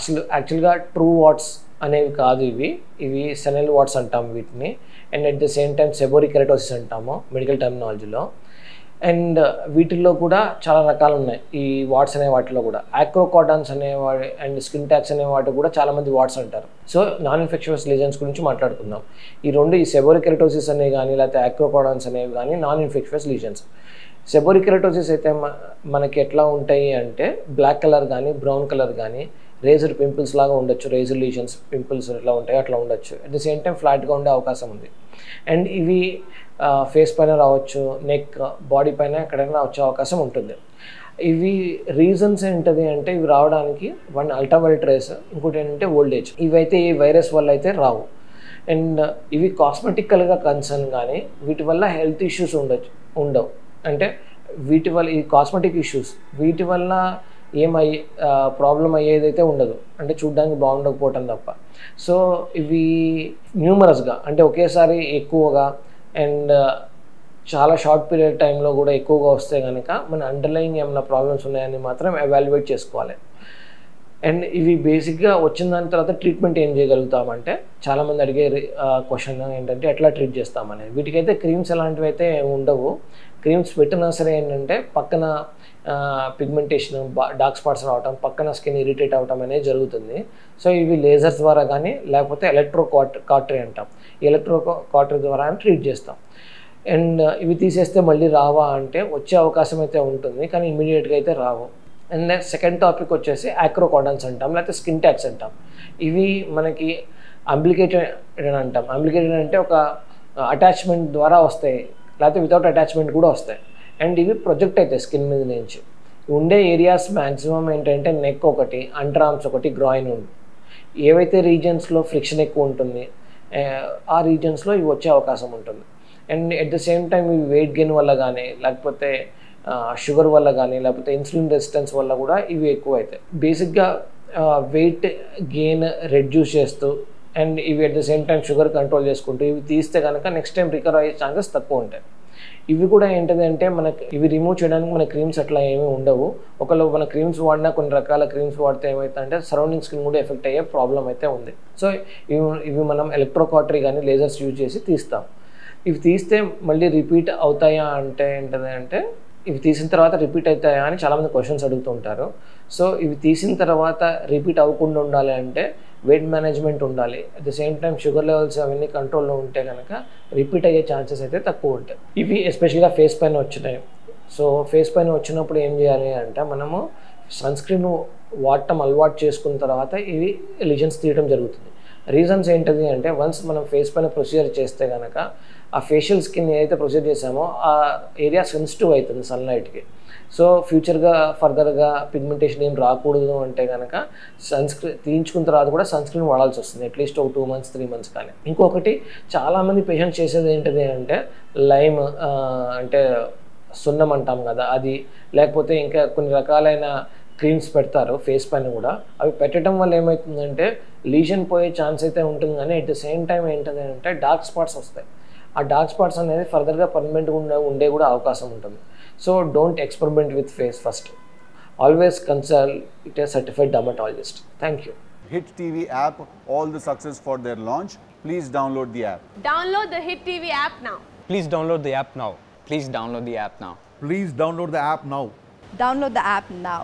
అసలు యాక్చువల్గా true watts అనేవి కాదు ఇవి. ఇవి సెనల్ వాట్స్ అంటాం వీటిని. And at the same time seborrheic keratosis అంటాము మెడికల్ టెర్మినాలజీలో. అండ్ వీటిల్లో కూడా చాలా రకాలు ఉన్నాయి. ఈ వాట్స్ అనే వాటిలో కూడా. ఆక్రోకాటన్స్ అనే వాడి అండ్ స్కిన్ ట్యాక్స్ అనే వాటి కూడా చాలామంది వాట్స్ అంటారు. సో నాన్ ఇన్ఫెక్షన్స్ లీజన్స్ గురించి మాట్లాడుకుందాం. ఈ రెండు ఈ సెబోరికెరటోసిస్ అనేవి కానీ లేకపోతే ఆక్రోకాటాన్స్ అనేవి కానీ నాన్ ఇన్ఫెక్షన్స్ లీజన్స్ సెబోరికెరటోసిస్ అయితే మనకి ఎట్లా ఉంటాయి అంటే బ్లాక్ కలర్ కానీ బ్రౌన్ కలర్ కానీ రేజర్ పింపుల్స్ లాగా ఉండొచ్చు రేజర్ లీజన్స్ పింపుల్స్ ఇట్లా ఉంటాయి అట్లా ఉండొచ్చు. అట్ ది సేమ్ టైం ఫ్లాట్గా ఉండే అవకాశం ఉంది. అండ్ ఇవి ఫేస్ పైన రావచ్చు నెక్ బాడీ పైన ఎక్కడైనా వచ్చే అవకాశం ఉంటుంది. ఇవి రీజన్స్ ఏంటది అంటే ఇవి రావడానికి వన్ అల్ట్రావైలెట్ రేస్ ఇంకోటి ఏంటంటే ఓల్డేజ్ ఇవైతే ఈ వైరస్ వల్ల అయితే రావు. అండ్ ఇవి కాస్మెటికల్గా కన్సర్న్ కానీ వీటి వల్ల హెల్త్ ఇష్యూస్ ఉండొచ్చు ఉండవు. అంటే వీటి వల్ల ఈ కాస్మెటిక్ ఇష్యూస్ వీటి వల్ల ఏమై ప్రాబ్లం అయ్యేదైతే ఉండదు. అంటే చూడ్డానికి బాగుండకపోవటం తప్ప. సో ఇవి న్యూమరస్గా అంటే ఒకేసారి ఎక్కువగా అండ్ చాలా షార్ట్ పీరియడ్ టైంలో కూడా ఎక్కువగా వస్తే కనుక మన అండర్లయింగ్ ఏమైనా ప్రాబ్లమ్స్ ఉన్నాయని మాత్రం ఎవాల్యుయేట్ చేసుకోవాలి. అండ్ ఇవి బేసిక్గా వచ్చిన దాని తర్వాత ట్రీట్మెంట్ ఏం చేయగలుగుతామంటే చాలామంది అడిగే క్వశ్చన్ ఏంటంటే ఎట్లా ట్రీట్ చేస్తామనేది వీటికైతే క్రీమ్స్ అలాంటివి అయితే ఉండవు. క్రీమ్స్ పెట్టినా సరే ఏంటంటే పక్కన పిగ్మెంటేషన్ డార్క్ స్పాట్స్ రావటం పక్కన స్కిన్ ఇరిటేట్ అవటం అనేది జరుగుతుంది. సో ఇవి లేజర్స్ ద్వారా కానీ లేకపోతే ఎలక్ట్రో కాట్ కాటరీ అంటాం. ఎలక్ట్రో కాటరీ ద్వారా ట్రీట్ చేస్తాం. అండ్ ఇవి తీసేస్తే మళ్ళీ రావా అంటే వచ్చే అవకాశం అయితే ఉంటుంది కానీ ఇమీడియట్గా అయితే రావు. అండ్ నెక్స్ట్ సెకండ్ టాపిక్ వచ్చేసి యాక్రోకాడన్స్ అంటాం లేకపోతే స్కిన్ ట్యాక్స్ అంటాం. ఇవి మనకి అంబ్లికేటెడ్ అని అంటాం. అంబ్లికేటెడ్ అంటే ఒక అటాచ్మెంట్ ద్వారా వస్తాయి లేకపోతే వితౌట్ అటాచ్మెంట్ కూడా వస్తాయి. అండ్ ఇవి ప్రొజెక్ట్ అవుతాయి స్కిన్ మీద నుంచి. ఉండే ఏరియాస్ మ్యాక్సిమం ఏంటంటే నెక్ ఒకటి అండర్ ఆర్మ్స్ ఒకటి గ్రాయిన్ ఉంది. ఏవైతే రీజన్స్లో ఫ్రిక్షన్ ఎక్కువ ఉంటుంది ఆ, ఆ రీజన్స్లో ఇవి వచ్చే అవకాశం ఉంటుంది. And at the same time ఇవి వెయిట్ గెయిన్ వల్ల కానీ లేకపోతే షుగర్ వల్ల కానీ లేకపోతే ఇన్సులిన్ రెసిస్టెన్స్ వల్ల కూడా ఇవి ఎక్కువ అవుతాయి బేసిక్గా వెయిట్ గెయిన్ రెడ్యూస్ చేస్తూ అండ్ ఇవి at the same time sugar control చేసుకుంటూ ఇవి తీస్తే కనుక నెక్స్ట్ టైం రికవర్ అయ్యే ఛాన్సెస్ తక్కువ ఉంటాయి. ఇవి కూడా ఏంటంటే మనకి ఇవి రిమూవ్ చేయడానికి మన క్రీమ్స్ అట్లా ఏమీ ఉండవు. ఒకవేళ మన క్రీమ్స్ వాడినా కొన్ని రకాల క్రీమ్స్ వాడితే ఏమవుతుందంటే సరౌండింగ్ స్కిన్ కూడా ఎఫెక్ట్ అయ్యే ప్రాబ్లం అయితే ఉంది. సో ఇవి ఇవి మనం ఎలక్ట్రోకాటరీ కానీ లేజర్స్ యూజ్ చేసి తీస్తాం. ఇవి తీస్తే మళ్ళీ రిపీట్ అవుతాయా అంటే ఏంటంటే అంటే ఇవి తీసిన తర్వాత రిపీట్ అవుతాయా అని చాలామంది క్వశ్చన్స్ అడుగుతుంటారు సో ఇవి తీసిన తర్వాత రిపీట్ అవ్వకుండా ఉండాలి అంటే వెయిట్ మేనేజ్మెంట్ ఉండాలి. At the same time sugar levels అవన్నీ కంట్రోల్లో ఉంటే కనుక రిపీట్ అయ్యే ఛాన్సెస్ అయితే తక్కువ ఉంటాయి. ఇవి ఎస్పెషల్గా ఫేస్ పైన వచ్చినాయి. సో ఫేస్ పైన వచ్చినప్పుడు ఏం చేయాలి అంటే మనము సన్ స్క్రీన్ వాడటం అలవాటు చేసుకున్న తర్వాత ఇవి లిజన్స్ తీయడం జరుగుతుంది. రీజన్స్ ఏంటది అంటే వన్స్ మనం ఫేస్ పైన ప్రొసీజర్ చేస్తే కనుక ఆ ఫేషియల్ స్కిన్ ఏదైతే ప్రొసీజర్ చేసామో ఆ ఏరియా సెన్సిటివ్ అవుతుంది సన్లైట్కి సో ఫ్యూచర్గా ఫర్దర్గా పిగ్మెంటేషన్ ఏం రాకూడదు అంటే కనుక సన్ స్క్రీన్ తీయించుకున్న తర్వాత కూడా సన్ స్క్రీన్ వాడాల్సి వస్తుంది అట్లీస్ట్ ఒక టూ మంత్స్ త్రీ మంత్స్ కానీ. ఇంకొకటి చాలామంది పేషెంట్స్ చేసేది ఏంటిది అంటే లైమ్ అంటే సున్నం అంటాం కదా అది. లేకపోతే ఇంకా కొన్ని రకాలైన క్రీమ్స్ పెడతారు ఫేస్ పైన కూడా. అవి పెట్టడం వల్ల ఏమవుతుందంటే లీజన్ పోయే ఛాన్స్ అయితే ఉంటుంది కానీ అట్ ద సేమ్ టైం ఏంటంది అంటే డార్క్ స్పాట్స్ వస్తాయి. ఆ డార్క్ స్పాట్స్ అనేది ఫర్దర్గా పర్మనెంట్గా ఉండే కూడా అవకాశం ఉంటుంది. So don't experiment with face first always consult it a certified dermatologist thank you Hit TV app all the success for their launch please download the app download the Hit TV app now please download the app now please download the app now please download the app now download the app now